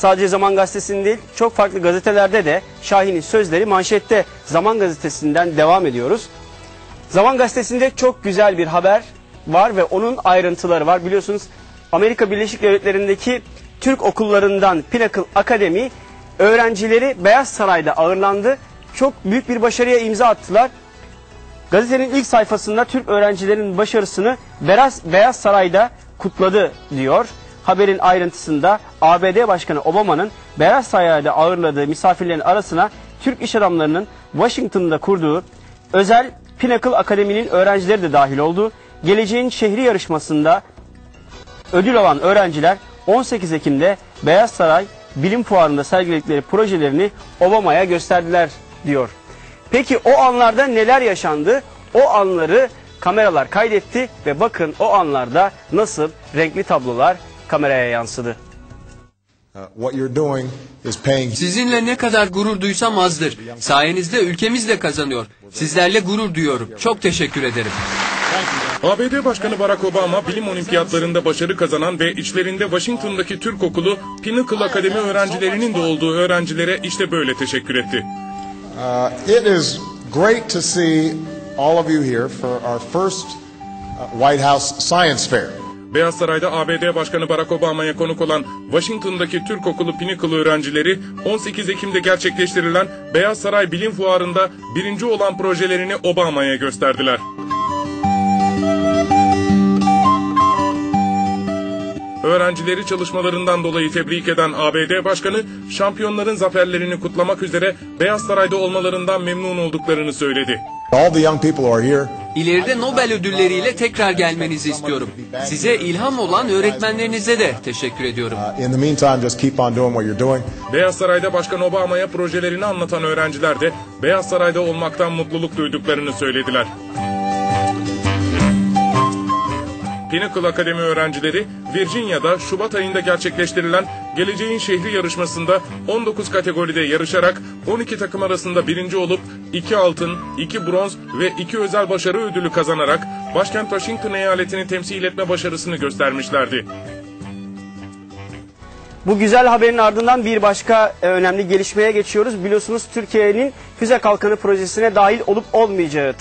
sadece Zaman Gazetesi'nin değil çok farklı gazetelerde de Şahin'in sözleri manşette Zaman Gazetesi'nden devam ediyoruz. Zaman Gazetesi'nde çok güzel bir haber var ve onun ayrıntıları var. Biliyorsunuz Amerika Birleşik Devletleri'ndeki Türk okullarından Pinnacle Academy öğrencileri Beyaz Saray'da ağırlandı. Çok büyük bir başarıya imza attılar. Gazetenin ilk sayfasında Türk öğrencilerin başarısını Beyaz, Beyaz Saray'da kutladı diyor. Haberin ayrıntısında ABD Başkanı Obama'nın Beyaz Saray'da ağırladığı misafirlerin arasına Türk iş adamlarının Washington'da kurduğu özel Pinnacle Akademi'nin öğrencileri de dahil oldu. Geleceğin şehri yarışmasında ödül alan öğrenciler 18 Ekim'de Beyaz Saray Bilim Fuarı'nda sergiledikleri projelerini Obama'ya gösterdiler diyor. Peki o anlarda neler yaşandı? O anları kameralar kaydetti ve bakın o anlarda nasıl renkli tablolar kameraya yansıdı. Uh, what you're doing is paying Sizinle ne kadar gurur duysam azdır. Sayenizde ülkemiz de kazanıyor. Sizlerle gurur duyuyorum. Çok teşekkür ederim. ABD Başkanı Barack Obama bilim olimpiyatlarında başarı kazanan ve içlerinde Washington'daki Türk okulu Pinnacle Akademi öğrencilerinin de olduğu öğrencilere işte böyle teşekkür etti. Uh, it is great to see all of you here for our first uh, White House Science Fair. Beyaz Saray'da ABD Başkanı Barack Obama'ya konuk olan Washington'daki Türk okulu Pinnacle öğrencileri 18 Ekim'de gerçekleştirilen Beyaz Saray Bilim Fuarı'nda birinci olan projelerini Obama'ya gösterdiler. Öğrencileri çalışmalarından dolayı tebrik eden ABD Başkanı, şampiyonların zaferlerini kutlamak üzere Beyaz Saray'da olmalarından memnun olduklarını söyledi. All the young people are here, İleride Nobel ödülleriyle tekrar gelmenizi istiyorum. Size ilham olan öğretmenlerinize de teşekkür ediyorum. uh, in the meantime, just keep on doing what you're doing. Beyaz Saray'da Başkan Obama'ya projelerini anlatan öğrenciler de Beyaz Saray'da olmaktan mutluluk duyduklarını söylediler. Pinnacle Akademi öğrencileri Virginia'da Şubat ayında gerçekleştirilen Geleceğin Şehri yarışmasında 19 kategoride yarışarak 12 takım arasında birinci olup 2 altın, 2 bronz ve 2 özel başarı ödülü kazanarak başkent Washington eyaletini temsil etme başarısını göstermişlerdi. Bu güzel haberin ardından bir başka e, önemli gelişmeye geçiyoruz. Biliyorsunuz Türkiye'nin füze kalkanı projesine dahil olup olmayacağı tartışılıyor.